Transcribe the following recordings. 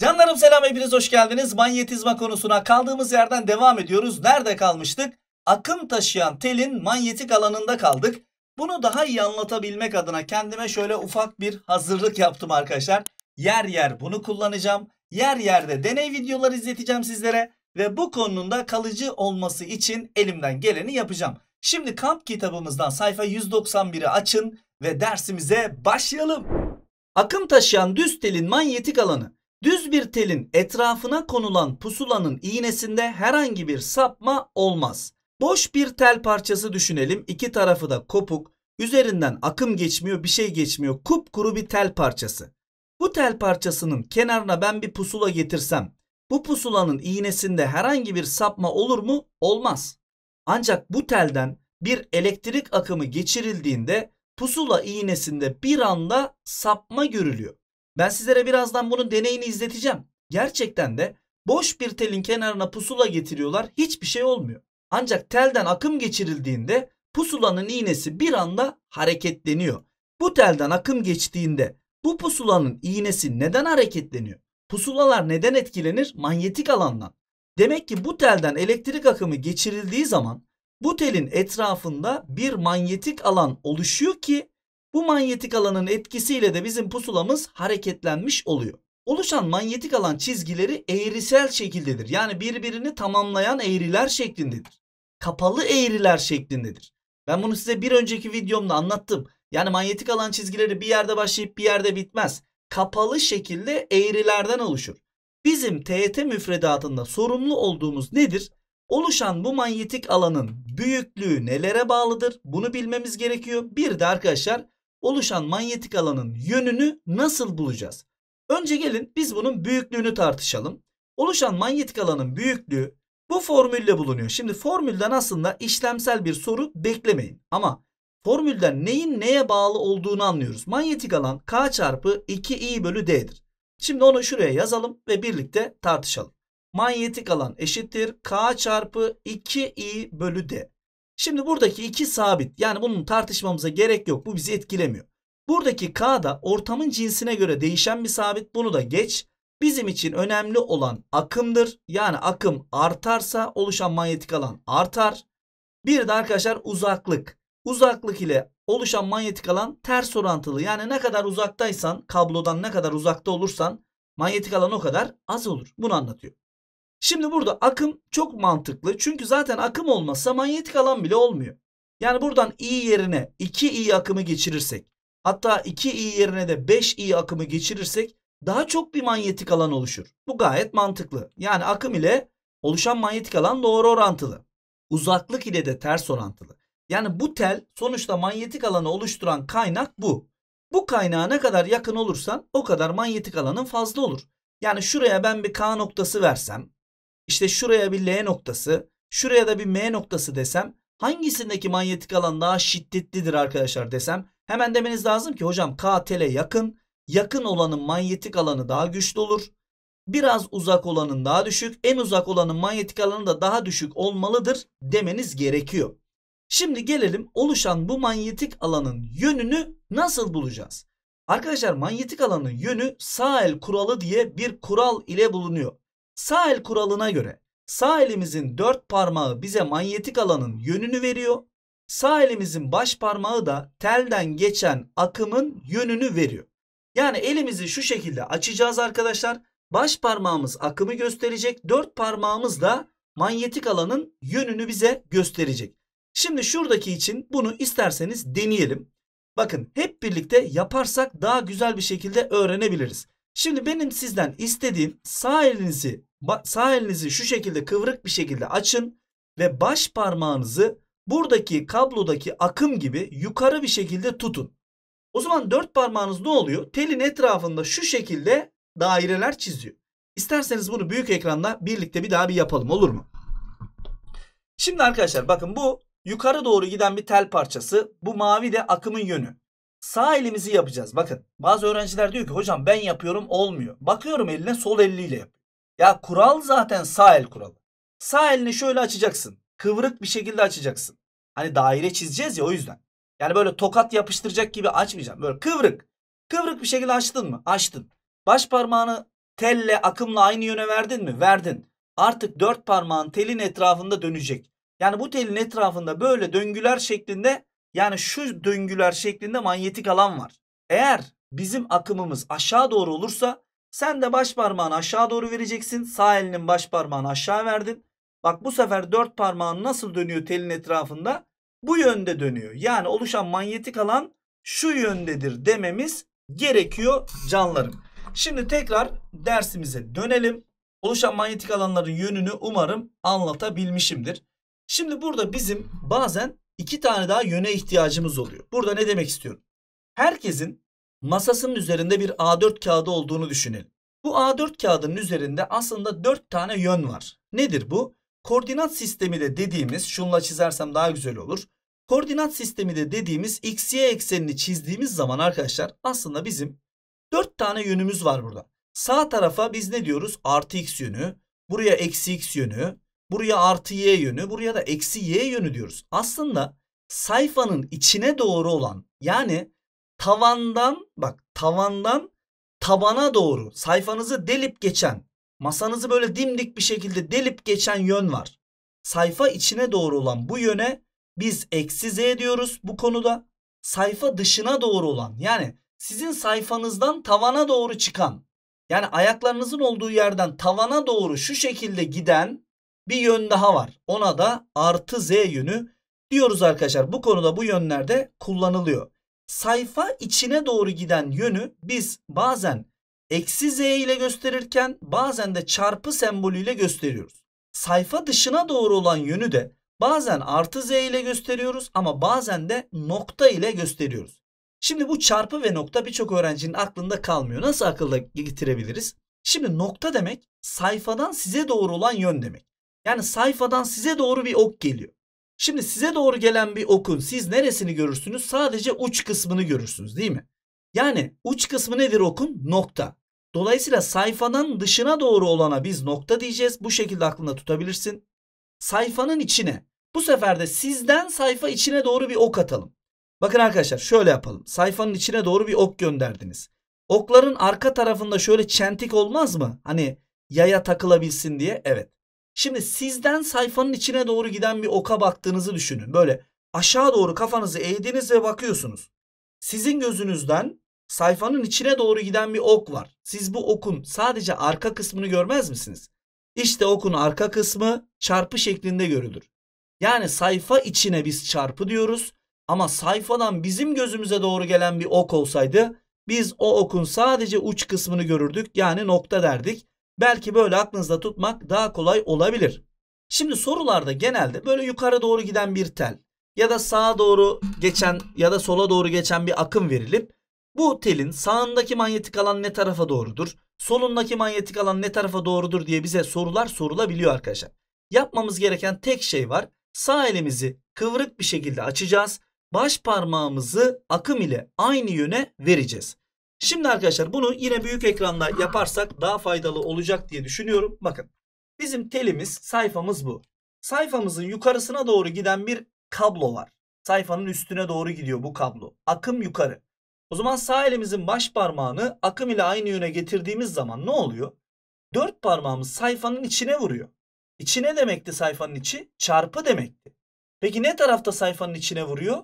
Canlarım selam hepiniz hoş geldiniz. Manyetizma konusuna kaldığımız yerden devam ediyoruz. Nerede kalmıştık? Akım taşıyan telin manyetik alanında kaldık. Bunu daha iyi anlatabilmek adına kendime şöyle ufak bir hazırlık yaptım arkadaşlar. Yer yer bunu kullanacağım. Yer yerde deney videolar izleteceğim sizlere. Ve bu konunun da kalıcı olması için elimden geleni yapacağım. Şimdi kamp kitabımızdan sayfa 191'i açın ve dersimize başlayalım. Akım taşıyan düz telin manyetik alanı. Düz bir telin etrafına konulan pusulanın iğnesinde herhangi bir sapma olmaz. Boş bir tel parçası düşünelim. İki tarafı da kopuk. Üzerinden akım geçmiyor, bir şey geçmiyor. Kupkuru bir tel parçası. Bu tel parçasının kenarına ben bir pusula getirsem, bu pusulanın iğnesinde herhangi bir sapma olur mu? Olmaz. Ancak bu telden bir elektrik akımı geçirildiğinde pusula iğnesinde bir anda sapma görülüyor. Ben sizlere birazdan bunun deneyini izleteceğim. Gerçekten de boş bir telin kenarına pusula getiriyorlar hiçbir şey olmuyor. Ancak telden akım geçirildiğinde pusulanın iğnesi bir anda hareketleniyor. Bu telden akım geçtiğinde bu pusulanın iğnesi neden hareketleniyor? Pusulalar neden etkilenir? Manyetik alandan. Demek ki bu telden elektrik akımı geçirildiği zaman bu telin etrafında bir manyetik alan oluşuyor ki bu manyetik alanın etkisiyle de bizim pusulamız hareketlenmiş oluyor. Oluşan manyetik alan çizgileri eğrisel şekildedir. Yani birbirini tamamlayan eğriler şeklindedir. Kapalı eğriler şeklindedir. Ben bunu size bir önceki videomda anlattım. Yani manyetik alan çizgileri bir yerde başlayıp bir yerde bitmez. Kapalı şekilde eğrilerden oluşur. Bizim TET müfredatında sorumlu olduğumuz nedir? Oluşan bu manyetik alanın büyüklüğü nelere bağlıdır? Bunu bilmemiz gerekiyor. Bir de arkadaşlar oluşan manyetik alanın yönünü nasıl bulacağız? Önce gelin biz bunun büyüklüğünü tartışalım. Oluşan manyetik alanın büyüklüğü bu formülle bulunuyor. Şimdi formülden aslında işlemsel bir soru beklemeyin. Ama formülden neyin neye bağlı olduğunu anlıyoruz. Manyetik alan K çarpı 2I bölü D'dir. Şimdi onu şuraya yazalım ve birlikte tartışalım. Manyetik alan eşittir K çarpı 2I bölü D. Şimdi buradaki 2 sabit. Yani bunun tartışmamıza gerek yok. Bu bizi etkilemiyor. Buradaki K da ortamın cinsine göre değişen bir sabit. Bunu da geç. Bizim için önemli olan akımdır. Yani akım artarsa oluşan manyetik alan artar. Bir de arkadaşlar uzaklık. Uzaklık ile oluşan manyetik alan ters orantılı. Yani ne kadar uzaktaysan kablodan ne kadar uzakta olursan manyetik alan o kadar az olur. Bunu anlatıyor. Şimdi burada akım çok mantıklı. Çünkü zaten akım olmazsa manyetik alan bile olmuyor. Yani buradan I yerine 2I akımı geçirirsek hatta 2I yerine de 5I akımı geçirirsek daha çok bir manyetik alan oluşur. Bu gayet mantıklı. Yani akım ile oluşan manyetik alan doğru orantılı. Uzaklık ile de ters orantılı. Yani bu tel sonuçta manyetik alanı oluşturan kaynak bu. Bu kaynağa ne kadar yakın olursan o kadar manyetik alanın fazla olur. Yani şuraya ben bir K noktası versem, işte şuraya bir L noktası, şuraya da bir M noktası desem hangisindeki manyetik alan daha şiddetlidir arkadaşlar desem hemen demeniz lazım ki hocam K tele yakın, yakın olanın manyetik alanı daha güçlü olur. Biraz uzak olanın daha düşük, en uzak olanın manyetik alanı da daha düşük olmalıdır demeniz gerekiyor. Şimdi gelelim oluşan bu manyetik alanın yönünü nasıl bulacağız? Arkadaşlar manyetik alanın yönü sağ el kuralı diye bir kural ile bulunuyor. Sağ el kuralına göre sağ elimizin dört parmağı bize manyetik alanın yönünü veriyor. Sağ elimizin baş parmağı da telden geçen akımın yönünü veriyor. Yani elimizi şu şekilde açacağız arkadaşlar. Baş parmağımız akımı gösterecek. Dört parmağımız da manyetik alanın yönünü bize gösterecek. Şimdi şuradaki için bunu isterseniz deneyelim. Bakın hep birlikte yaparsak daha güzel bir şekilde öğrenebiliriz. Şimdi benim sizden istediğim sağ elinizi sağ elinizi şu şekilde kıvrık bir şekilde açın ve baş parmağınızı buradaki kablodaki akım gibi yukarı bir şekilde tutun. O zaman dört parmağınız ne oluyor? Telin etrafında şu şekilde daireler çiziyor. İsterseniz bunu büyük ekranda birlikte bir daha bir yapalım olur mu? Şimdi arkadaşlar bakın bu yukarı doğru giden bir tel parçası. Bu mavi de akımın yönü. Sağ elimizi yapacağız. Bakın bazı öğrenciler diyor ki hocam ben yapıyorum olmuyor. Bakıyorum eline sol eliyle yap. Ya kural zaten sağ el kuralı. Sağ elini şöyle açacaksın. Kıvrık bir şekilde açacaksın. Hani daire çizeceğiz ya o yüzden. Yani böyle tokat yapıştıracak gibi açmayacağım. Böyle kıvrık. Kıvrık bir şekilde açtın mı? Açtın. Baş parmağını telle akımla aynı yöne verdin mi? Verdin. Artık dört parmağın telin etrafında dönecek. Yani bu telin etrafında böyle döngüler şeklinde yani şu döngüler şeklinde manyetik alan var. Eğer bizim akımımız aşağı doğru olursa sen de baş parmağını aşağı doğru vereceksin. Sağ elinin baş parmağını aşağı verdin. Bak bu sefer dört parmağın nasıl dönüyor telin etrafında? Bu yönde dönüyor. Yani oluşan manyetik alan şu yöndedir dememiz gerekiyor canlarım. Şimdi tekrar dersimize dönelim. Oluşan manyetik alanların yönünü umarım anlatabilmişimdir. Şimdi burada bizim bazen iki tane daha yöne ihtiyacımız oluyor. Burada ne demek istiyorum? Herkesin masasının üzerinde bir A4 kağıdı olduğunu düşünelim. Bu A4 kağıdının üzerinde aslında 4 tane yön var. Nedir bu? Koordinat sistemi de dediğimiz, şunla çizersem daha güzel olur. Koordinat sistemi de dediğimiz x, y eksenini çizdiğimiz zaman arkadaşlar aslında bizim 4 tane yönümüz var burada. Sağ tarafa biz ne diyoruz? Artı x yönü. Buraya eksi x yönü. Buraya artı y yönü. Buraya da eksi y yönü diyoruz. Aslında sayfanın içine doğru olan yani tavandan bak tavandan tabana doğru sayfanızı delip geçen masanızı böyle dimdik bir şekilde delip geçen yön var. Sayfa içine doğru olan bu yöne biz eksi z diyoruz bu konuda. Sayfa dışına doğru olan yani sizin sayfanızdan tavana doğru çıkan yani ayaklarınızın olduğu yerden tavana doğru şu şekilde giden bir yön daha var. Ona da artı z yönü diyoruz arkadaşlar. Bu konuda bu yönlerde kullanılıyor. Sayfa içine doğru giden yönü biz bazen eksi z ile gösterirken bazen de çarpı sembolüyle gösteriyoruz. Sayfa dışına doğru olan yönü de bazen artı z ile gösteriyoruz ama bazen de nokta ile gösteriyoruz. Şimdi bu çarpı ve nokta birçok öğrencinin aklında kalmıyor. Nasıl akılda getirebiliriz? Şimdi nokta demek sayfadan size doğru olan yön demek. Yani sayfadan size doğru bir ok geliyor. Şimdi size doğru gelen bir okun siz neresini görürsünüz? Sadece uç kısmını görürsünüz değil mi? Yani uç kısmı nedir okun? Nokta. Dolayısıyla sayfanın dışına doğru olana biz nokta diyeceğiz. Bu şekilde aklında tutabilirsin. Sayfanın içine. Bu sefer de sizden sayfa içine doğru bir ok atalım. Bakın arkadaşlar şöyle yapalım. Sayfanın içine doğru bir ok gönderdiniz. Okların arka tarafında şöyle çentik olmaz mı? Hani yaya takılabilsin diye. Evet. Şimdi sizden sayfanın içine doğru giden bir oka baktığınızı düşünün. Böyle aşağı doğru kafanızı eğdiniz ve bakıyorsunuz. Sizin gözünüzden sayfanın içine doğru giden bir ok var. Siz bu okun sadece arka kısmını görmez misiniz? İşte okun arka kısmı çarpı şeklinde görülür. Yani sayfa içine biz çarpı diyoruz. Ama sayfadan bizim gözümüze doğru gelen bir ok olsaydı biz o okun sadece uç kısmını görürdük. Yani nokta derdik. Belki böyle aklınızda tutmak daha kolay olabilir. Şimdi sorularda genelde böyle yukarı doğru giden bir tel ya da sağa doğru geçen ya da sola doğru geçen bir akım verilip bu telin sağındaki manyetik alan ne tarafa doğrudur? Solundaki manyetik alan ne tarafa doğrudur diye bize sorular sorulabiliyor arkadaşlar. Yapmamız gereken tek şey var. Sağ elimizi kıvrık bir şekilde açacağız. Baş parmağımızı akım ile aynı yöne vereceğiz. Şimdi arkadaşlar bunu yine büyük ekranda yaparsak daha faydalı olacak diye düşünüyorum. Bakın bizim telimiz sayfamız bu. Sayfamızın yukarısına doğru giden bir kablo var. Sayfanın üstüne doğru gidiyor bu kablo. Akım yukarı. O zaman sağ elimizin baş parmağını akım ile aynı yöne getirdiğimiz zaman ne oluyor? Dört parmağımız sayfanın içine vuruyor. İçine demekti sayfanın içi? Çarpı demekti. Peki ne tarafta sayfanın içine vuruyor?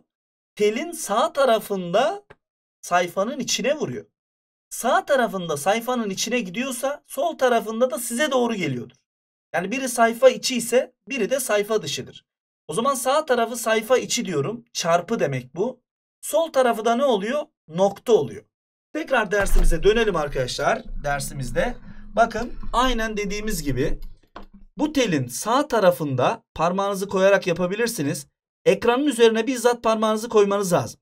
Telin sağ tarafında sayfanın içine vuruyor. Sağ tarafında sayfanın içine gidiyorsa sol tarafında da size doğru geliyordur. Yani biri sayfa içi ise biri de sayfa dışıdır. O zaman sağ tarafı sayfa içi diyorum. Çarpı demek bu. Sol tarafı da ne oluyor? Nokta oluyor. Tekrar dersimize dönelim arkadaşlar. Dersimizde bakın aynen dediğimiz gibi bu telin sağ tarafında parmağınızı koyarak yapabilirsiniz. Ekranın üzerine bizzat parmağınızı koymanız lazım.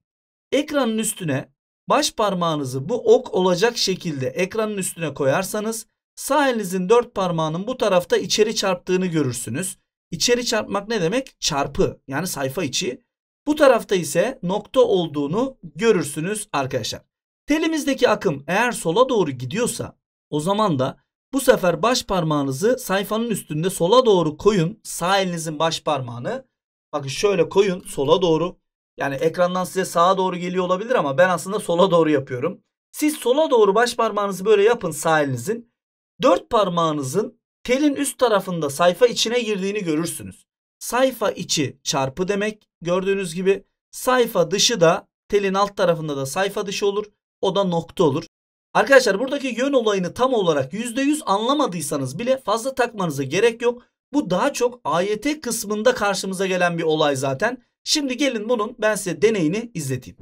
Ekranın üstüne baş parmağınızı bu ok olacak şekilde ekranın üstüne koyarsanız sağ elinizin dört parmağının bu tarafta içeri çarptığını görürsünüz. İçeri çarpmak ne demek? Çarpı yani sayfa içi. Bu tarafta ise nokta olduğunu görürsünüz arkadaşlar. Telimizdeki akım eğer sola doğru gidiyorsa o zaman da bu sefer baş parmağınızı sayfanın üstünde sola doğru koyun. Sağ elinizin baş parmağını. Bakın şöyle koyun sola doğru. Yani ekrandan size sağa doğru geliyor olabilir ama ben aslında sola doğru yapıyorum. Siz sola doğru baş parmağınızı böyle yapın sağ elinizin. Dört parmağınızın telin üst tarafında sayfa içine girdiğini görürsünüz. Sayfa içi çarpı demek gördüğünüz gibi. Sayfa dışı da telin alt tarafında da sayfa dışı olur. O da nokta olur. Arkadaşlar buradaki yön olayını tam olarak %100 anlamadıysanız bile fazla takmanıza gerek yok. Bu daha çok AYT kısmında karşımıza gelen bir olay zaten. Şimdi gelin bunun ben size deneyini izleteyim.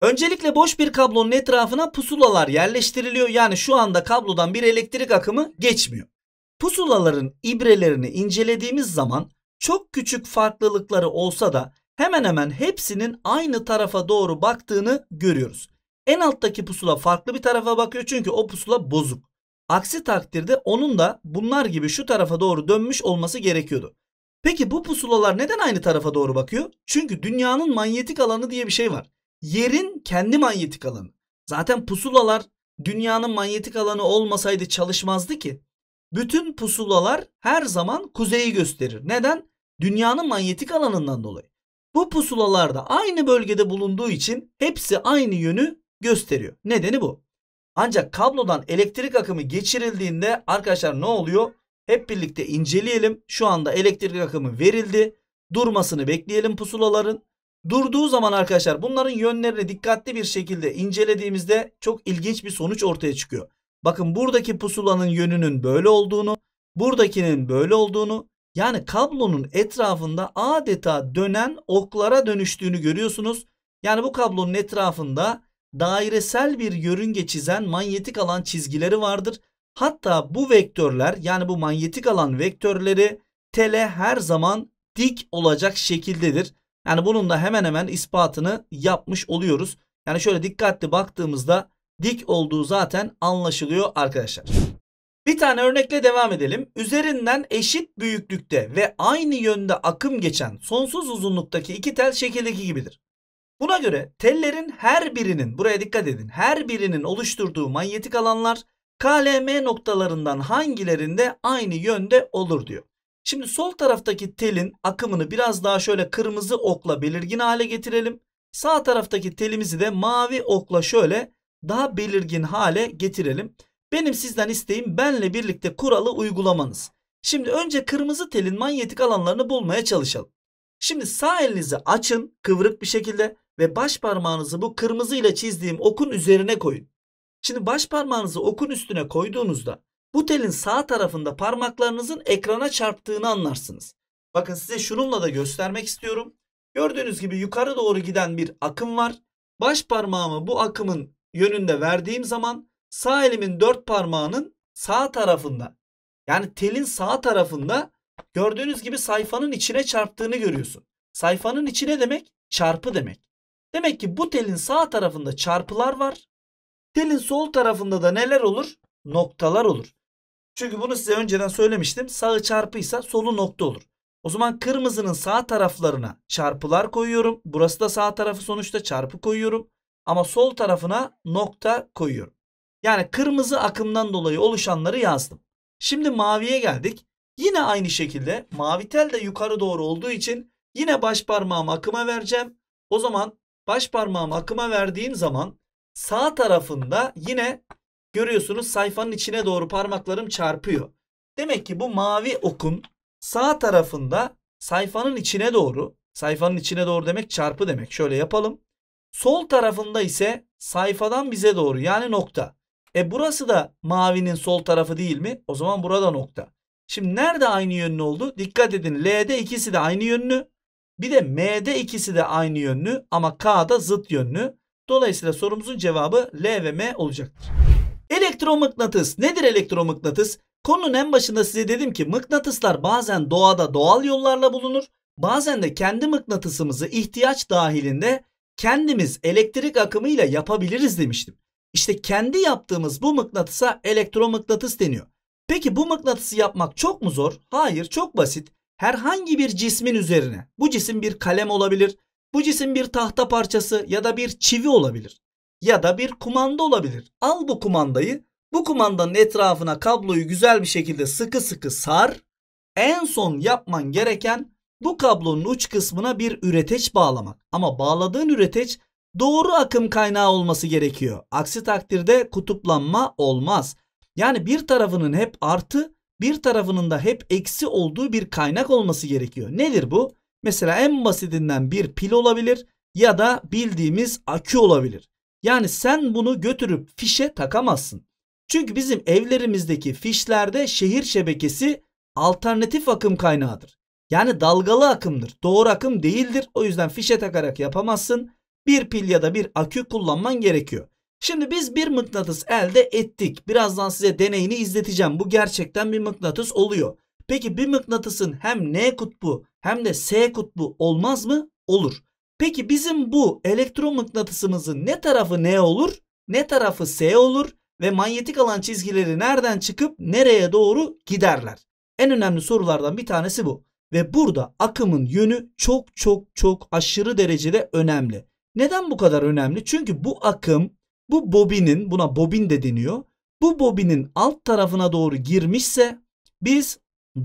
Öncelikle boş bir kablonun etrafına pusulalar yerleştiriliyor. Yani şu anda kablodan bir elektrik akımı geçmiyor. Pusulaların ibrelerini incelediğimiz zaman çok küçük farklılıkları olsa da hemen hemen hepsinin aynı tarafa doğru baktığını görüyoruz. En alttaki pusula farklı bir tarafa bakıyor çünkü o pusula bozuk. Aksi takdirde onun da bunlar gibi şu tarafa doğru dönmüş olması gerekiyordu. Peki bu pusulalar neden aynı tarafa doğru bakıyor? Çünkü dünyanın manyetik alanı diye bir şey var. Yerin kendi manyetik alanı. Zaten pusulalar dünyanın manyetik alanı olmasaydı çalışmazdı ki. Bütün pusulalar her zaman kuzeyi gösterir. Neden? Dünyanın manyetik alanından dolayı. Bu pusulalar da aynı bölgede bulunduğu için hepsi aynı yönü gösteriyor. Nedeni bu. Ancak kablodan elektrik akımı geçirildiğinde arkadaşlar ne oluyor? Hep birlikte inceleyelim. Şu anda elektrik akımı verildi. Durmasını bekleyelim pusulaların. Durduğu zaman arkadaşlar bunların yönlerini dikkatli bir şekilde incelediğimizde çok ilginç bir sonuç ortaya çıkıyor. Bakın buradaki pusulanın yönünün böyle olduğunu, buradakinin böyle olduğunu yani kablonun etrafında adeta dönen oklara dönüştüğünü görüyorsunuz. Yani bu kablonun etrafında dairesel bir yörünge çizen manyetik alan çizgileri vardır. Hatta bu vektörler yani bu manyetik alan vektörleri tele her zaman dik olacak şekildedir. Yani bunun da hemen hemen ispatını yapmış oluyoruz. Yani şöyle dikkatli baktığımızda dik olduğu zaten anlaşılıyor arkadaşlar. Bir tane örnekle devam edelim. Üzerinden eşit büyüklükte ve aynı yönde akım geçen sonsuz uzunluktaki iki tel şekildeki gibidir. Buna göre tellerin her birinin buraya dikkat edin her birinin oluşturduğu manyetik alanlar KLM noktalarından hangilerinde aynı yönde olur diyor. Şimdi sol taraftaki telin akımını biraz daha şöyle kırmızı okla belirgin hale getirelim. Sağ taraftaki telimizi de mavi okla şöyle daha belirgin hale getirelim. Benim sizden isteğim benle birlikte kuralı uygulamanız. Şimdi önce kırmızı telin manyetik alanlarını bulmaya çalışalım. Şimdi sağ elinizi açın kıvrık bir şekilde ve baş parmağınızı bu kırmızı ile çizdiğim okun üzerine koyun. Şimdi baş parmağınızı okun üstüne koyduğunuzda bu telin sağ tarafında parmaklarınızın ekrana çarptığını anlarsınız. Bakın size şununla da göstermek istiyorum. Gördüğünüz gibi yukarı doğru giden bir akım var. Baş parmağımı bu akımın yönünde verdiğim zaman sağ elimin dört parmağının sağ tarafında yani telin sağ tarafında gördüğünüz gibi sayfanın içine çarptığını görüyorsun. Sayfanın içine demek çarpı demek. Demek ki bu telin sağ tarafında çarpılar var. Telin sol tarafında da neler olur? Noktalar olur. Çünkü bunu size önceden söylemiştim. Sağı çarpıysa solu nokta olur. O zaman kırmızının sağ taraflarına çarpılar koyuyorum. Burası da sağ tarafı sonuçta çarpı koyuyorum. Ama sol tarafına nokta koyuyorum. Yani kırmızı akımdan dolayı oluşanları yazdım. Şimdi maviye geldik. Yine aynı şekilde mavi tel de yukarı doğru olduğu için yine baş parmağımı akıma vereceğim. O zaman baş parmağımı akıma verdiğim zaman sağ tarafında yine görüyorsunuz sayfanın içine doğru parmaklarım çarpıyor. Demek ki bu mavi okun sağ tarafında sayfanın içine doğru sayfanın içine doğru demek çarpı demek. Şöyle yapalım. Sol tarafında ise sayfadan bize doğru yani nokta. E burası da mavinin sol tarafı değil mi? O zaman burada nokta. Şimdi nerede aynı yönlü oldu? Dikkat edin L'de ikisi de aynı yönlü. Bir de M'de ikisi de aynı yönlü ama K'da zıt yönlü. Dolayısıyla sorumuzun cevabı L ve M olacaktır. Elektromıknatıs. Nedir elektromıknatıs? Konunun en başında size dedim ki mıknatıslar bazen doğada doğal yollarla bulunur. Bazen de kendi mıknatısımızı ihtiyaç dahilinde kendimiz elektrik akımıyla yapabiliriz demiştim. İşte kendi yaptığımız bu mıknatısa elektromıknatıs deniyor. Peki bu mıknatısı yapmak çok mu zor? Hayır çok basit. Herhangi bir cismin üzerine bu cisim bir kalem olabilir, bu cisim bir tahta parçası ya da bir çivi olabilir ya da bir kumanda olabilir. Al bu kumandayı bu kumandanın etrafına kabloyu güzel bir şekilde sıkı sıkı sar. En son yapman gereken bu kablonun uç kısmına bir üreteç bağlamak. Ama bağladığın üreteç doğru akım kaynağı olması gerekiyor. Aksi takdirde kutuplanma olmaz. Yani bir tarafının hep artı, bir tarafının da hep eksi olduğu bir kaynak olması gerekiyor. Nedir bu? Mesela en basitinden bir pil olabilir ya da bildiğimiz akü olabilir. Yani sen bunu götürüp fişe takamazsın. Çünkü bizim evlerimizdeki fişlerde şehir şebekesi alternatif akım kaynağıdır. Yani dalgalı akımdır. Doğru akım değildir. O yüzden fişe takarak yapamazsın. Bir pil ya da bir akü kullanman gerekiyor. Şimdi biz bir mıknatıs elde ettik. Birazdan size deneyini izleteceğim. Bu gerçekten bir mıknatıs oluyor. Peki bir mıknatısın hem N kutbu hem de S kutbu olmaz mı? Olur. Peki bizim bu elektromıknatısımızın ne tarafı N olur? Ne tarafı S olur? Ve manyetik alan çizgileri nereden çıkıp nereye doğru giderler? En önemli sorulardan bir tanesi bu. Ve burada akımın yönü çok çok çok aşırı derecede önemli. Neden bu kadar önemli? Çünkü bu akım bu bobinin buna bobin de deniyor. Bu bobinin alt tarafına doğru girmişse biz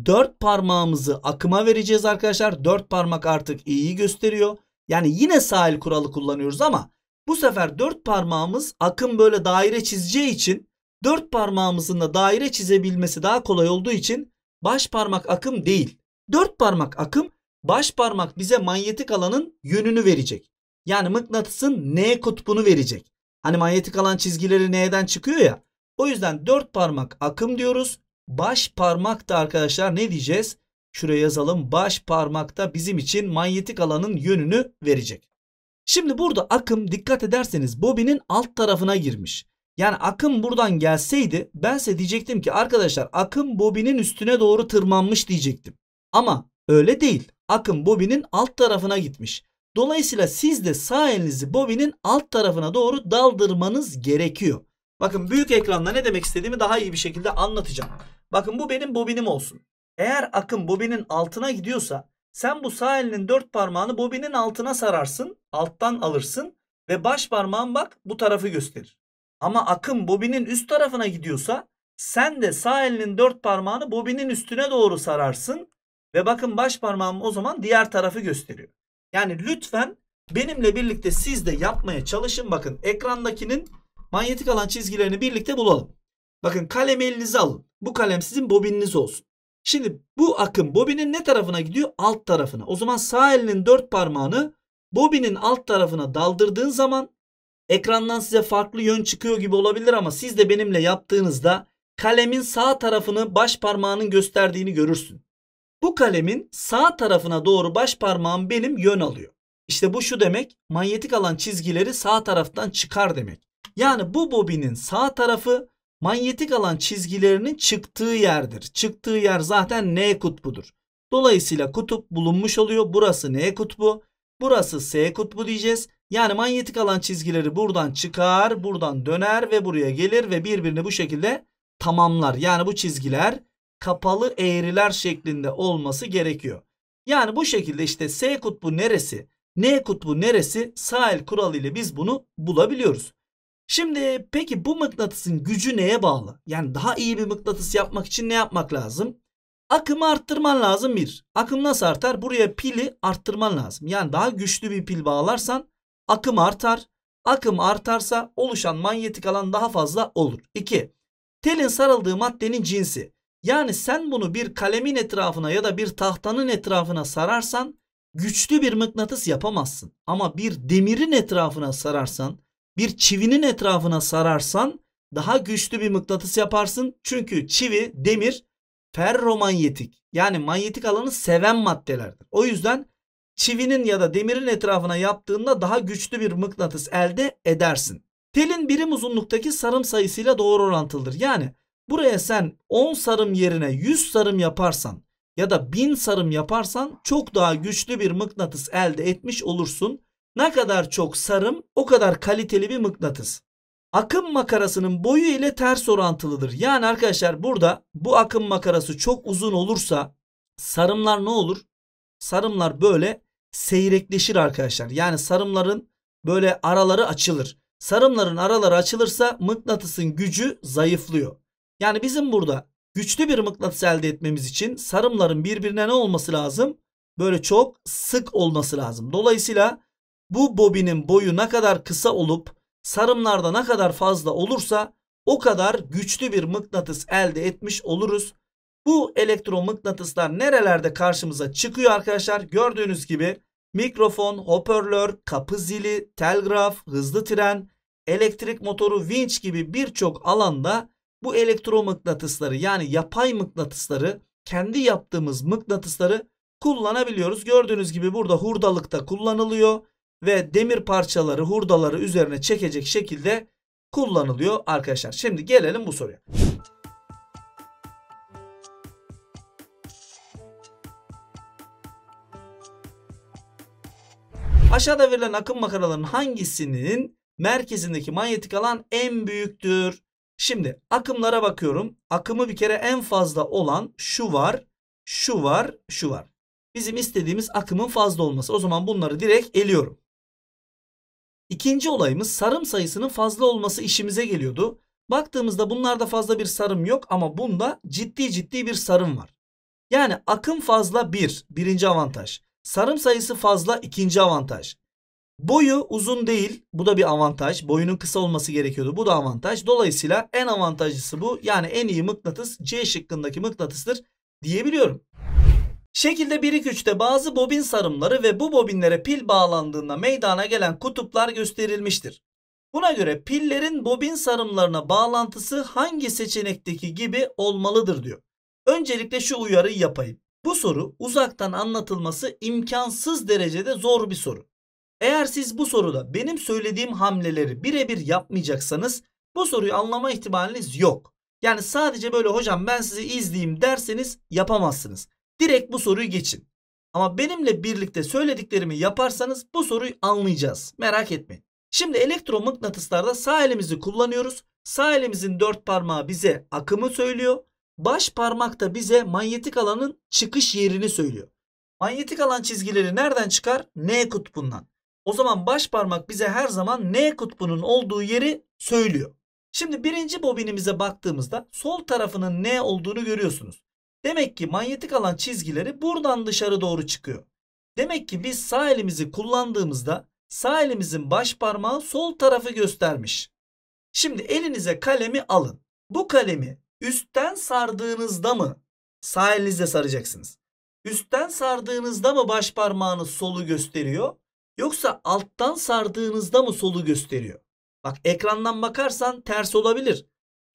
dört parmağımızı akıma vereceğiz arkadaşlar. Dört parmak artık iyi gösteriyor. Yani yine sahil kuralı kullanıyoruz ama bu sefer dört parmağımız akım böyle daire çizeceği için dört parmağımızın da daire çizebilmesi daha kolay olduğu için baş parmak akım değil. Dört parmak akım baş parmak bize manyetik alanın yönünü verecek. Yani mıknatısın N kutbunu verecek. Hani manyetik alan çizgileri N'den çıkıyor ya. O yüzden dört parmak akım diyoruz. Baş parmak da arkadaşlar ne diyeceğiz? Şuraya yazalım. Baş parmakta bizim için manyetik alanın yönünü verecek. Şimdi burada akım dikkat ederseniz bobinin alt tarafına girmiş. Yani akım buradan gelseydi ben size diyecektim ki arkadaşlar akım bobinin üstüne doğru tırmanmış diyecektim. Ama öyle değil. Akım bobinin alt tarafına gitmiş. Dolayısıyla siz de sağ elinizi bobinin alt tarafına doğru daldırmanız gerekiyor. Bakın büyük ekranda ne demek istediğimi daha iyi bir şekilde anlatacağım. Bakın bu benim bobinim olsun. Eğer akım bobinin altına gidiyorsa sen bu sağ elinin dört parmağını bobinin altına sararsın, alttan alırsın ve baş parmağın bak bu tarafı gösterir. Ama akım bobinin üst tarafına gidiyorsa sen de sağ elinin dört parmağını bobinin üstüne doğru sararsın ve bakın baş parmağım o zaman diğer tarafı gösteriyor. Yani lütfen benimle birlikte siz de yapmaya çalışın. Bakın ekrandakinin manyetik alan çizgilerini birlikte bulalım. Bakın kalemi elinize alın. Bu kalem sizin bobininiz olsun. Şimdi bu akım bobinin ne tarafına gidiyor? Alt tarafına. O zaman sağ elinin dört parmağını bobinin alt tarafına daldırdığın zaman ekrandan size farklı yön çıkıyor gibi olabilir ama siz de benimle yaptığınızda kalemin sağ tarafını baş parmağının gösterdiğini görürsün. Bu kalemin sağ tarafına doğru baş parmağım benim yön alıyor. İşte bu şu demek manyetik alan çizgileri sağ taraftan çıkar demek. Yani bu bobinin sağ tarafı manyetik alan çizgilerinin çıktığı yerdir. Çıktığı yer zaten N kutbudur. Dolayısıyla kutup bulunmuş oluyor. Burası N kutbu. Burası S kutbu diyeceğiz. Yani manyetik alan çizgileri buradan çıkar, buradan döner ve buraya gelir ve birbirini bu şekilde tamamlar. Yani bu çizgiler kapalı eğriler şeklinde olması gerekiyor. Yani bu şekilde işte S kutbu neresi, N kutbu neresi sağ el kuralı ile biz bunu bulabiliyoruz. Şimdi peki bu mıknatısın gücü neye bağlı? Yani daha iyi bir mıknatıs yapmak için ne yapmak lazım? Akımı arttırman lazım bir. Akım nasıl artar? Buraya pili arttırman lazım. Yani daha güçlü bir pil bağlarsan akım artar. Akım artarsa oluşan manyetik alan daha fazla olur. 2. Telin sarıldığı maddenin cinsi. Yani sen bunu bir kalemin etrafına ya da bir tahtanın etrafına sararsan güçlü bir mıknatıs yapamazsın. Ama bir demirin etrafına sararsan, bir çivinin etrafına sararsan daha güçlü bir mıknatıs yaparsın. Çünkü çivi, demir ferromanyetik yani manyetik alanı seven maddelerdir. O yüzden çivinin ya da demirin etrafına yaptığında daha güçlü bir mıknatıs elde edersin. Telin birim uzunluktaki sarım sayısıyla doğru orantılıdır. Yani Buraya sen 10 sarım yerine 100 sarım yaparsan ya da 1000 sarım yaparsan çok daha güçlü bir mıknatıs elde etmiş olursun. Ne kadar çok sarım o kadar kaliteli bir mıknatıs. Akım makarasının boyu ile ters orantılıdır. Yani arkadaşlar burada bu akım makarası çok uzun olursa sarımlar ne olur? Sarımlar böyle seyrekleşir arkadaşlar. Yani sarımların böyle araları açılır. Sarımların araları açılırsa mıknatısın gücü zayıflıyor. Yani bizim burada güçlü bir mıknatıs elde etmemiz için sarımların birbirine ne olması lazım? Böyle çok sık olması lazım. Dolayısıyla bu bobinin boyu ne kadar kısa olup sarımlarda ne kadar fazla olursa o kadar güçlü bir mıknatıs elde etmiş oluruz. Bu elektromıknatıslar nerelerde karşımıza çıkıyor arkadaşlar? Gördüğünüz gibi mikrofon, hoparlör, kapı zili, telgraf, hızlı tren, elektrik motoru, vinç gibi birçok alanda bu elektromıknatısları yani yapay mıknatısları kendi yaptığımız mıknatısları kullanabiliyoruz. Gördüğünüz gibi burada hurdalıkta kullanılıyor ve demir parçaları hurdaları üzerine çekecek şekilde kullanılıyor arkadaşlar. Şimdi gelelim bu soruya. Aşağıda verilen akım makaralarının hangisinin merkezindeki manyetik alan en büyüktür? Şimdi akımlara bakıyorum. Akımı bir kere en fazla olan şu var, şu var, şu var. Bizim istediğimiz akımın fazla olması. O zaman bunları direkt eliyorum. İkinci olayımız sarım sayısının fazla olması işimize geliyordu. Baktığımızda bunlarda fazla bir sarım yok ama bunda ciddi ciddi bir sarım var. Yani akım fazla bir, birinci avantaj. Sarım sayısı fazla ikinci avantaj. Boyu uzun değil. Bu da bir avantaj. Boyunun kısa olması gerekiyordu. Bu da avantaj. Dolayısıyla en avantajlısı bu. Yani en iyi mıknatıs C şıkkındaki mıknatıstır diyebiliyorum. Şekilde 1-2-3'te bazı bobin sarımları ve bu bobinlere pil bağlandığında meydana gelen kutuplar gösterilmiştir. Buna göre pillerin bobin sarımlarına bağlantısı hangi seçenekteki gibi olmalıdır diyor. Öncelikle şu uyarıyı yapayım. Bu soru uzaktan anlatılması imkansız derecede zor bir soru. Eğer siz bu soruda benim söylediğim hamleleri birebir yapmayacaksanız bu soruyu anlama ihtimaliniz yok. Yani sadece böyle hocam ben sizi izleyeyim derseniz yapamazsınız. Direkt bu soruyu geçin. Ama benimle birlikte söylediklerimi yaparsanız bu soruyu anlayacağız. Merak etmeyin. Şimdi elektromıknatıslarda sağ elimizi kullanıyoruz. Sağ elimizin dört parmağı bize akımı söylüyor. Baş parmak da bize manyetik alanın çıkış yerini söylüyor. Manyetik alan çizgileri nereden çıkar? N kutbundan. O zaman baş parmak bize her zaman N kutbunun olduğu yeri söylüyor. Şimdi birinci bobinimize baktığımızda sol tarafının N olduğunu görüyorsunuz. Demek ki manyetik alan çizgileri buradan dışarı doğru çıkıyor. Demek ki biz sağ elimizi kullandığımızda sağ elimizin baş parmağı sol tarafı göstermiş. Şimdi elinize kalemi alın. Bu kalemi üstten sardığınızda mı sağ elinizle saracaksınız. Üstten sardığınızda mı baş parmağınız solu gösteriyor? Yoksa alttan sardığınızda mı solu gösteriyor? Bak ekrandan bakarsan ters olabilir.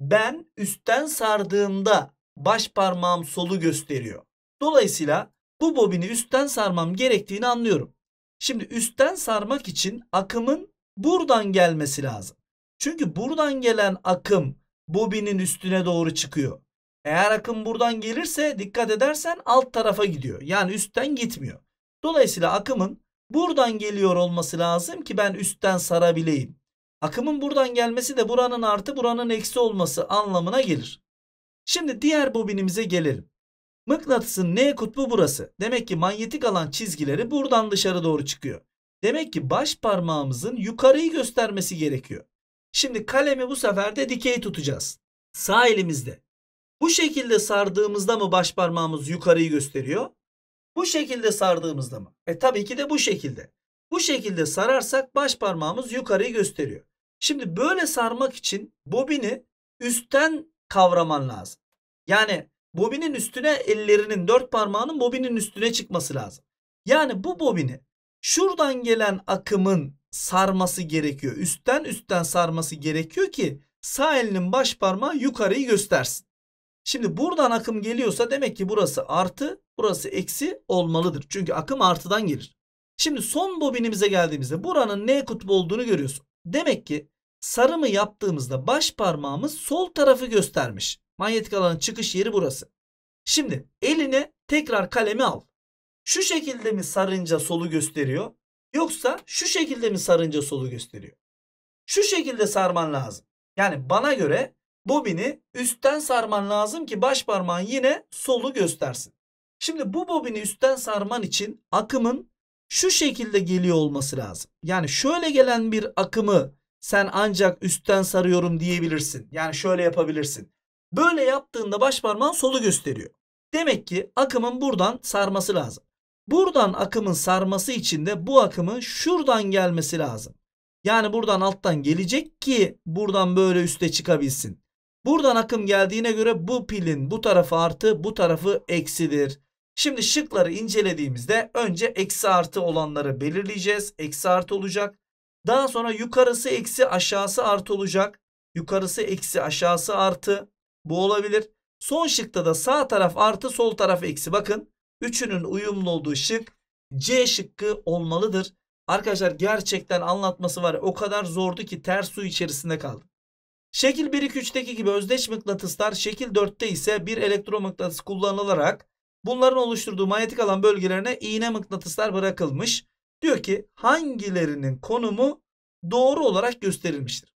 Ben üstten sardığımda baş parmağım solu gösteriyor. Dolayısıyla bu bobini üstten sarmam gerektiğini anlıyorum. Şimdi üstten sarmak için akımın buradan gelmesi lazım. Çünkü buradan gelen akım bobinin üstüne doğru çıkıyor. Eğer akım buradan gelirse dikkat edersen alt tarafa gidiyor. Yani üstten gitmiyor. Dolayısıyla akımın buradan geliyor olması lazım ki ben üstten sarabileyim. Akımın buradan gelmesi de buranın artı buranın eksi olması anlamına gelir. Şimdi diğer bobinimize gelelim. Mıknatısın N kutbu burası. Demek ki manyetik alan çizgileri buradan dışarı doğru çıkıyor. Demek ki baş parmağımızın yukarıyı göstermesi gerekiyor. Şimdi kalemi bu sefer de dikey tutacağız. Sağ elimizde. Bu şekilde sardığımızda mı baş parmağımız yukarıyı gösteriyor? Bu şekilde sardığımızda mı? E tabii ki de bu şekilde. Bu şekilde sararsak baş parmağımız yukarıyı gösteriyor. Şimdi böyle sarmak için bobini üstten kavraman lazım. Yani bobinin üstüne ellerinin dört parmağının bobinin üstüne çıkması lazım. Yani bu bobini şuradan gelen akımın sarması gerekiyor. Üstten üstten sarması gerekiyor ki sağ elinin baş parmağı yukarıyı göstersin. Şimdi buradan akım geliyorsa demek ki burası artı, burası eksi olmalıdır. Çünkü akım artıdan gelir. Şimdi son bobinimize geldiğimizde buranın N kutbu olduğunu görüyorsun. Demek ki sarımı yaptığımızda baş parmağımız sol tarafı göstermiş. Manyetik alanın çıkış yeri burası. Şimdi eline tekrar kalemi al. Şu şekilde mi sarınca solu gösteriyor? Yoksa şu şekilde mi sarınca solu gösteriyor? Şu şekilde sarman lazım. Yani bana göre bobini üstten sarman lazım ki baş parmağın yine solu göstersin. Şimdi bu bobini üstten sarman için akımın şu şekilde geliyor olması lazım. Yani şöyle gelen bir akımı sen ancak üstten sarıyorum diyebilirsin. Yani şöyle yapabilirsin. Böyle yaptığında baş parmağın solu gösteriyor. Demek ki akımın buradan sarması lazım. Buradan akımın sarması için de bu akımın şuradan gelmesi lazım. Yani buradan alttan gelecek ki buradan böyle üste çıkabilsin. Buradan akım geldiğine göre bu pilin bu tarafı artı bu tarafı eksidir. Şimdi şıkları incelediğimizde önce eksi artı olanları belirleyeceğiz. Eksi artı olacak. Daha sonra yukarısı eksi aşağısı artı olacak. Yukarısı eksi aşağısı artı. Bu olabilir. Son şıkta da sağ taraf artı sol taraf eksi. Bakın üçünün uyumlu olduğu şık C şıkkı olmalıdır. Arkadaşlar gerçekten anlatması var. O kadar zordu ki ters su içerisinde kaldım. Şekil 1-2-3'teki gibi özdeş mıknatıslar şekil 4'te ise bir elektromıknatıs kullanılarak bunların oluşturduğu manyetik alan bölgelerine iğne mıknatıslar bırakılmış. Diyor ki hangilerinin konumu doğru olarak gösterilmiştir.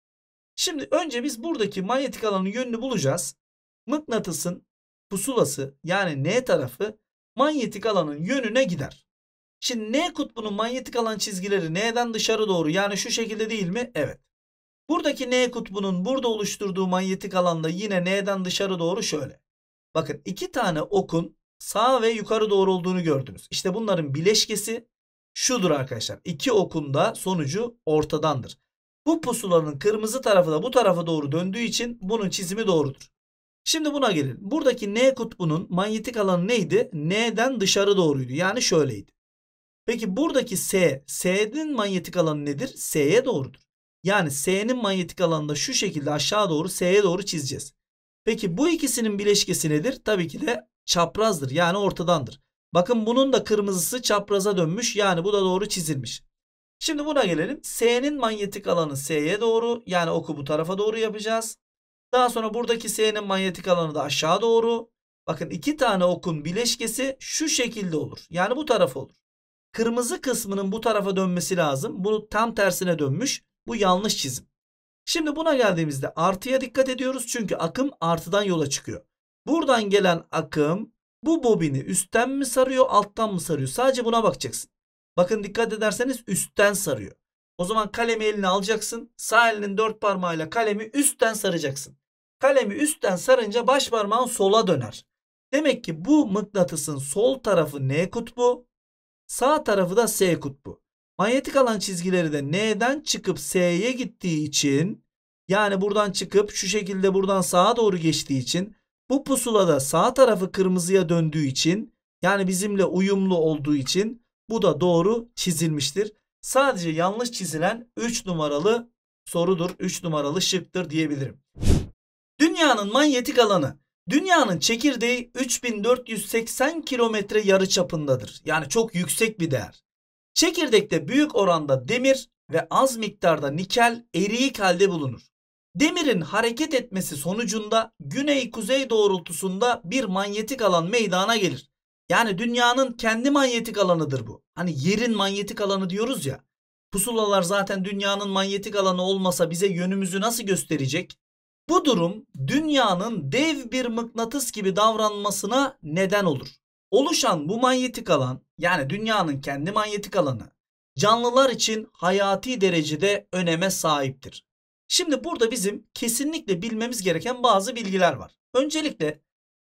Şimdi önce biz buradaki manyetik alanın yönünü bulacağız. Mıknatısın pusulası yani N tarafı manyetik alanın yönüne gider. Şimdi N kutbunun manyetik alan çizgileri N'den dışarı doğru yani şu şekilde değil mi? Evet. Buradaki N kutbunun burada oluşturduğu manyetik alanda yine N'den dışarı doğru şöyle. Bakın iki tane okun sağ ve yukarı doğru olduğunu gördünüz. İşte bunların bileşkesi şudur arkadaşlar. İki okun da sonucu ortadandır. Bu pusulanın kırmızı tarafı da bu tarafa doğru döndüğü için bunun çizimi doğrudur. Şimdi buna gelelim. Buradaki N kutbunun manyetik alanı neydi? N'den dışarı doğruydu. Yani şöyleydi. Peki buradaki S, S'nin manyetik alanı nedir? S'ye doğrudur. Yani S'nin manyetik alanında şu şekilde aşağı doğru S'ye doğru çizeceğiz. Peki bu ikisinin bileşkesi nedir? Tabii ki de çaprazdır. Yani ortadandır. Bakın bunun da kırmızısı çapraza dönmüş. Yani bu da doğru çizilmiş. Şimdi buna gelelim. S'nin manyetik alanı S'ye doğru. Yani oku bu tarafa doğru yapacağız. Daha sonra buradaki S'nin manyetik alanı da aşağı doğru. Bakın iki tane okun bileşkesi şu şekilde olur. Yani bu tarafa olur. Kırmızı kısmının bu tarafa dönmesi lazım. Bu tam tersine dönmüş. Bu yanlış çizim. Şimdi buna geldiğimizde artıya dikkat ediyoruz. Çünkü akım artıdan yola çıkıyor. Buradan gelen akım bu bobini üstten mi sarıyor alttan mı sarıyor? Sadece buna bakacaksın. Bakın dikkat ederseniz üstten sarıyor. O zaman kalemi eline alacaksın. Sağ elinin dört parmağıyla kalemi üstten saracaksın. Kalemi üstten sarınca baş parmağın sola döner. Demek ki bu mıknatısın sol tarafı N kutbu, sağ tarafı da S kutbu. Manyetik alan çizgileri de N'den çıkıp S'ye gittiği için yani buradan çıkıp şu şekilde buradan sağa doğru geçtiği için bu pusulada sağ tarafı kırmızıya döndüğü için yani bizimle uyumlu olduğu için bu da doğru çizilmiştir. Sadece yanlış çizilen 3 numaralı sorudur. 3 numaralı şıktır diyebilirim. Dünyanın manyetik alanı. Dünyanın çekirdeği 3480 kilometre yarı çapındadır. Yani çok yüksek bir değer. Çekirdekte büyük oranda demir ve az miktarda nikel eriyik halde bulunur. Demirin hareket etmesi sonucunda güney-kuzey doğrultusunda bir manyetik alan meydana gelir. Yani dünyanın kendi manyetik alanıdır bu. Hani yerin manyetik alanı diyoruz ya. Pusulalar zaten dünyanın manyetik alanı olmasa bize yönümüzü nasıl gösterecek? Bu durum dünyanın dev bir mıknatıs gibi davranmasına neden olur. Oluşan bu manyetik alan yani dünyanın kendi manyetik alanı canlılar için hayati derecede öneme sahiptir. Şimdi burada bizim kesinlikle bilmemiz gereken bazı bilgiler var. Öncelikle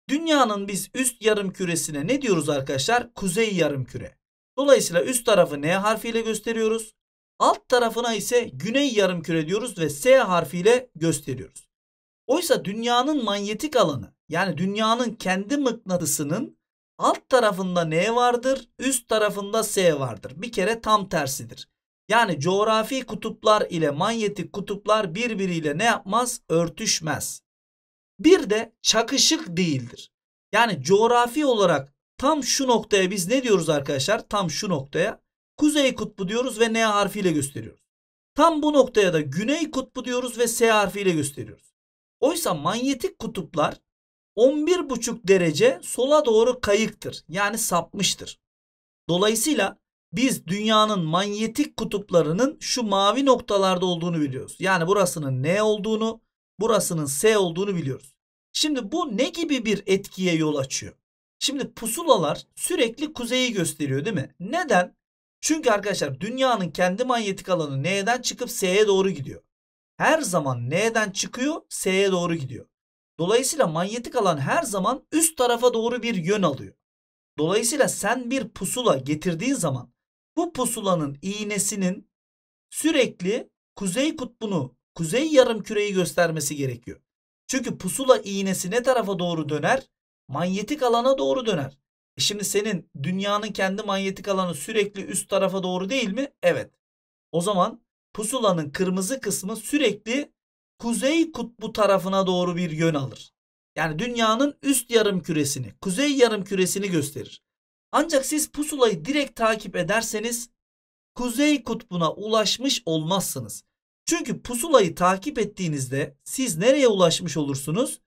dünyanın biz üst yarım küresine ne diyoruz arkadaşlar? Kuzey yarım küre. Dolayısıyla üst tarafı N harfiyle gösteriyoruz. Alt tarafına ise güney yarım küre diyoruz ve S harfiyle gösteriyoruz. Oysa dünyanın manyetik alanı yani dünyanın kendi mıknatısının alt tarafında N vardır, üst tarafında S vardır. Bir kere tam tersidir. Yani coğrafi kutuplar ile manyetik kutuplar birbiriyle ne yapmaz? Örtüşmez. Bir de çakışık değildir. Yani coğrafi olarak tam şu noktaya biz ne diyoruz arkadaşlar? Tam şu noktaya kuzey kutbu diyoruz ve N harfiyle gösteriyoruz. Tam bu noktaya da güney kutbu diyoruz ve S harfiyle gösteriyoruz. Oysa manyetik kutuplar 11,5 derece sola doğru kayıktır. Yani sapmıştır. Dolayısıyla biz dünyanın manyetik kutuplarının şu mavi noktalarda olduğunu biliyoruz. Yani burasının N olduğunu, burasının S olduğunu biliyoruz. Şimdi bu ne gibi bir etkiye yol açıyor? Şimdi pusulalar sürekli kuzeyi gösteriyor değil mi? Neden? Çünkü arkadaşlar dünyanın kendi manyetik alanı N'den çıkıp S'ye doğru gidiyor. Her zaman N'den çıkıyor S'ye doğru gidiyor. Dolayısıyla manyetik alan her zaman üst tarafa doğru bir yön alıyor. Dolayısıyla sen bir pusula getirdiğin zaman bu pusulanın iğnesinin sürekli kuzey kutbunu, kuzey yarım küreyi göstermesi gerekiyor. Çünkü pusula iğnesi ne tarafa doğru döner? Manyetik alana doğru döner. E şimdi senin dünyanın kendi manyetik alanı sürekli üst tarafa doğru değil mi? Evet. O zaman pusulanın kırmızı kısmı sürekli kuzey kutbu tarafına doğru bir yön alır. Yani dünyanın üst yarım küresini, kuzey yarım küresini gösterir. Ancak siz pusulayı direkt takip ederseniz kuzey kutbuna ulaşmış olmazsınız. Çünkü pusulayı takip ettiğinizde siz nereye ulaşmış olursunuz?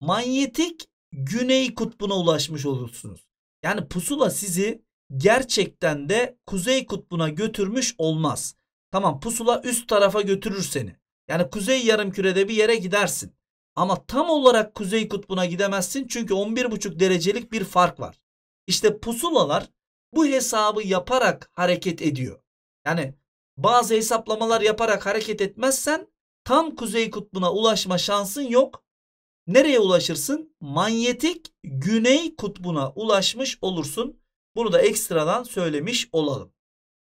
Manyetik güney kutbuna ulaşmış olursunuz. Yani pusula sizi gerçekten de kuzey kutbuna götürmüş olmaz. Tamam pusula üst tarafa götürür seni. Yani kuzey yarım kürede bir yere gidersin. Ama tam olarak kuzey kutbuna gidemezsin çünkü 11,5 derecelik bir fark var. İşte pusulalar bu hesabı yaparak hareket ediyor. Yani bazı hesaplamalar yaparak hareket etmezsen tam kuzey kutbuna ulaşma şansın yok. Nereye ulaşırsın? Manyetik güney kutbuna ulaşmış olursun. Bunu da ekstradan söylemiş olalım.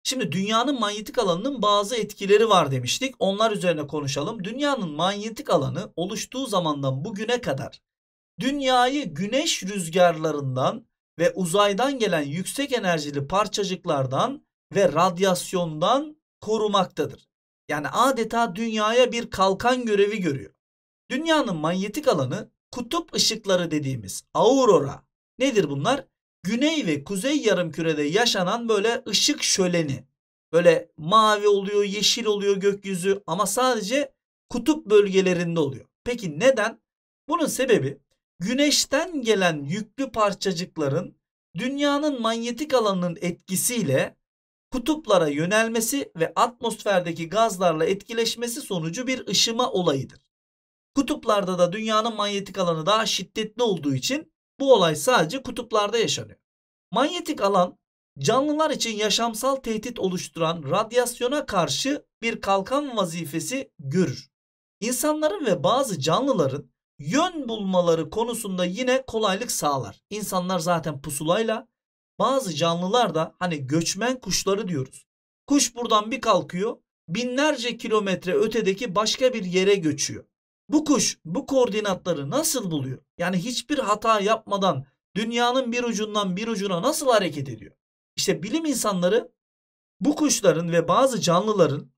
Şimdi dünyanın manyetik alanının bazı etkileri var demiştik. Onlar üzerine konuşalım. Dünyanın manyetik alanı oluştuğu zamandan bugüne kadar dünyayı güneş rüzgarlarından ve uzaydan gelen yüksek enerjili parçacıklardan ve radyasyondan korumaktadır. Yani adeta dünyaya bir kalkan görevi görüyor. Dünyanın manyetik alanı kutup ışıkları dediğimiz aurora. Nedir bunlar? Güney ve kuzey yarımkürede yaşanan böyle ışık şöleni. Böyle mavi oluyor, yeşil oluyor gökyüzü ama sadece kutup bölgelerinde oluyor. Peki neden? Bunun sebebi güneşten gelen yüklü parçacıkların dünyanın manyetik alanının etkisiyle kutuplara yönelmesi ve atmosferdeki gazlarla etkileşmesi sonucu bir ışıma olayıdır. Kutuplarda da dünyanın manyetik alanı daha şiddetli olduğu için bu olay sadece kutuplarda yaşanıyor. Manyetik alan canlılar için yaşamsal tehdit oluşturan radyasyona karşı bir kalkan vazifesi görür. İnsanların ve bazı canlıların yön bulmaları konusunda yine kolaylık sağlar. İnsanlar zaten pusulayla bazı canlılar da hani göçmen kuşları diyoruz. Kuş buradan bir kalkıyor binlerce kilometre ötedeki başka bir yere göçüyor. Bu kuş bu koordinatları nasıl buluyor? Yani hiçbir hata yapmadan dünyanın bir ucundan bir ucuna nasıl hareket ediyor? İşte bilim insanları bu kuşların ve bazı canlıların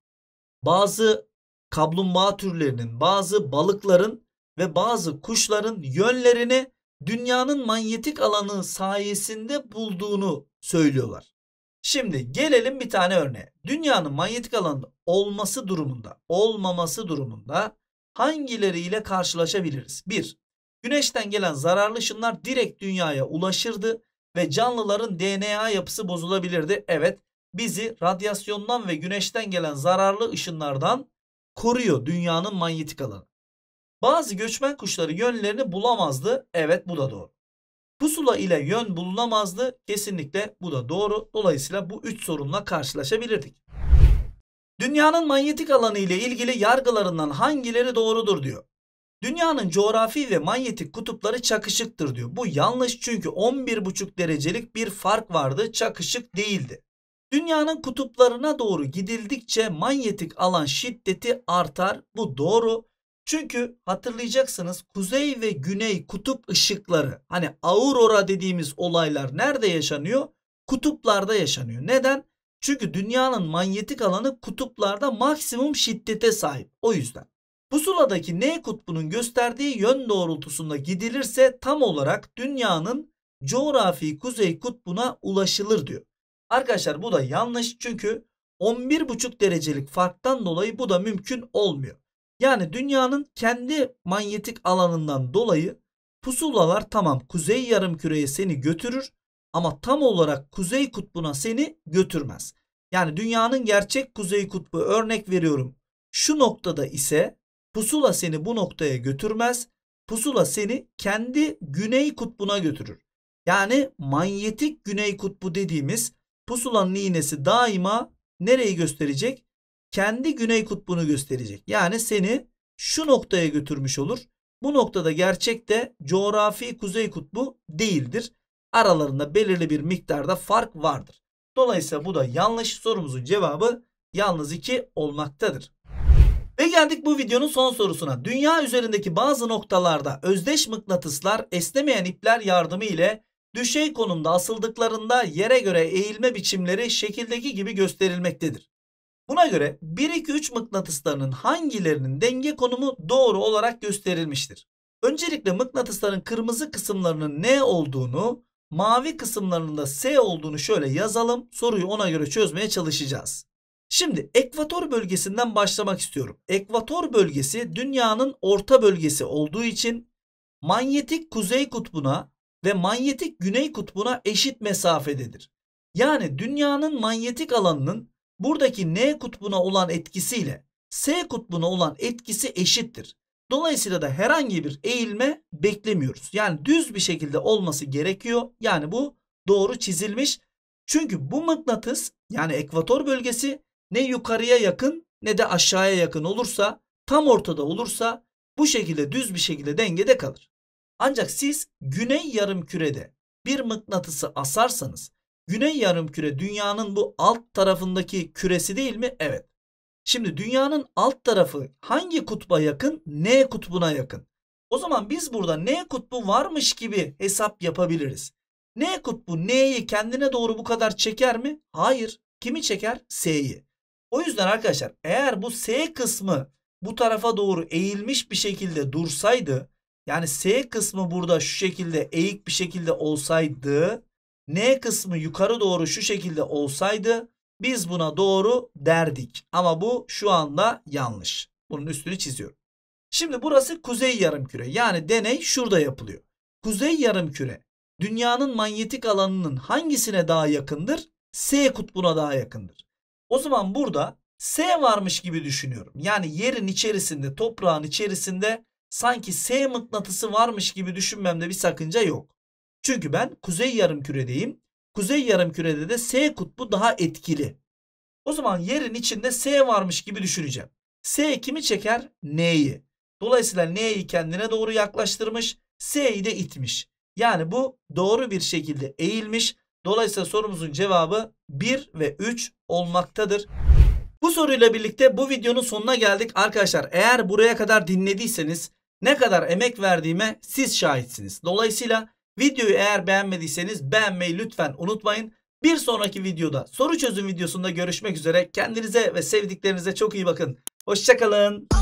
bazı kaplumbağa türlerinin, bazı balıkların ve bazı kuşların yönlerini dünyanın manyetik alanı sayesinde bulduğunu söylüyorlar. Şimdi gelelim bir tane örneğe. Dünyanın manyetik alanı olması durumunda, olmaması durumunda hangileriyle karşılaşabiliriz? 1. Güneşten gelen zararlı ışınlar direkt dünyaya ulaşırdı ve canlıların DNA yapısı bozulabilirdi. Evet, bizi radyasyondan ve güneşten gelen zararlı ışınlardan koruyor dünyanın manyetik alanı. Bazı göçmen kuşları yönlerini bulamazdı. Evet bu da doğru. Pusula ile yön bulunamazdı. Kesinlikle bu da doğru. Dolayısıyla bu üç sorunla karşılaşabilirdik. Dünyanın manyetik alanı ile ilgili yargılarından hangileri doğrudur diyor. Dünyanın coğrafi ve manyetik kutupları çakışıktır diyor. Bu yanlış çünkü 11,5 derecelik bir fark vardı. Çakışık değildi. Dünyanın kutuplarına doğru gidildikçe manyetik alan şiddeti artar. Bu doğru. Çünkü hatırlayacaksınız kuzey ve güney kutup ışıkları hani aurora dediğimiz olaylar nerede yaşanıyor? Kutuplarda yaşanıyor. Neden? Çünkü dünyanın manyetik alanı kutuplarda maksimum şiddete sahip. O yüzden. Pusuladaki N kutbunun gösterdiği yön doğrultusunda gidilirse tam olarak dünyanın coğrafi kuzey kutbuna ulaşılır diyor. Arkadaşlar bu da yanlış çünkü 11,5 derecelik farktan dolayı bu da mümkün olmuyor. Yani dünyanın kendi manyetik alanından dolayı pusulalar tamam kuzey yarım küreye seni götürür ama tam olarak kuzey kutbuna seni götürmez. Yani dünyanın gerçek kuzey kutbu örnek veriyorum. Şu noktada ise pusula seni bu noktaya götürmez. Pusula seni kendi güney kutbuna götürür. Yani manyetik güney kutbu dediğimiz pusulanın iğnesi daima nereyi gösterecek? Kendi güney kutbunu gösterecek. Yani seni şu noktaya götürmüş olur. Bu noktada gerçekte coğrafi kuzey kutbu değildir. Aralarında belirli bir miktarda fark vardır. Dolayısıyla bu da yanlış sorumuzun cevabı yalnız 2 olmaktadır. Ve geldik bu videonun son sorusuna. Dünya üzerindeki bazı noktalarda özdeş mıknatıslar esnemeyen ipler yardımı ile düşey konumda asıldıklarında yere göre eğilme biçimleri şekildeki gibi gösterilmektedir. Buna göre 1-2-3 mıknatıslarının hangilerinin denge konumu doğru olarak gösterilmiştir. Öncelikle mıknatısların kırmızı kısımlarının ne olduğunu, mavi kısımlarının da S olduğunu şöyle yazalım. Soruyu ona göre çözmeye çalışacağız. Şimdi ekvator bölgesinden başlamak istiyorum. Ekvator bölgesi dünyanın orta bölgesi olduğu için manyetik kuzey kutbuna ve manyetik güney kutbuna eşit mesafededir. Yani dünyanın manyetik alanının buradaki N kutbuna olan etkisiyle S kutbuna olan etkisi eşittir. Dolayısıyla da herhangi bir eğilme beklemiyoruz. Yani düz bir şekilde olması gerekiyor. Yani bu doğru çizilmiş. Çünkü bu mıknatıs yani ekvator bölgesi ne yukarıya yakın ne de aşağıya yakın olursa tam ortada olursa bu şekilde düz bir şekilde dengede kalır. Ancak siz güney yarım kürede bir mıknatısı asarsanız güney yarım küre dünyanın bu alt tarafındaki küresi değil mi? Evet. Şimdi dünyanın alt tarafı hangi kutba yakın? N kutbuna yakın. O zaman biz burada N kutbu varmış gibi hesap yapabiliriz. N kutbu N'yi kendine doğru bu kadar çeker mi? Hayır. Kimi çeker? S'yi. O yüzden arkadaşlar eğer bu S kısmı bu tarafa doğru eğilmiş bir şekilde dursaydı yani S kısmı burada şu şekilde eğik bir şekilde olsaydı N kısmı yukarı doğru şu şekilde olsaydı biz buna doğru derdik. Ama bu şu anda yanlış. Bunun üstünü çiziyorum. Şimdi burası kuzey yarımküre. Yani deney şurada yapılıyor. Kuzey yarımküre dünyanın manyetik alanının hangisine daha yakındır? S kutbuna daha yakındır. O zaman burada S varmış gibi düşünüyorum. Yani yerin içerisinde, toprağın içerisinde sanki S mıknatısı varmış gibi düşünmemde bir sakınca yok. Çünkü ben kuzey yarımküredeyim. Kuzey yarımkürede de S kutbu daha etkili. O zaman yerin içinde S varmış gibi düşüneceğim. S kimi çeker? N'yi. Dolayısıyla N'yi kendine doğru yaklaştırmış, S'yi de itmiş. Yani bu doğru bir şekilde eğilmiş. Dolayısıyla sorumuzun cevabı 1 ve 3 olmaktadır. Bu soruyla birlikte bu videonun sonuna geldik. Arkadaşlar eğer buraya kadar dinlediyseniz ne kadar emek verdiğime siz şahitsiniz. Dolayısıyla videoyu eğer beğenmediyseniz beğenmeyi lütfen unutmayın. Bir sonraki videoda soru çözüm videosunda görüşmek üzere. Kendinize ve sevdiklerinize çok iyi bakın. Hoşçakalın.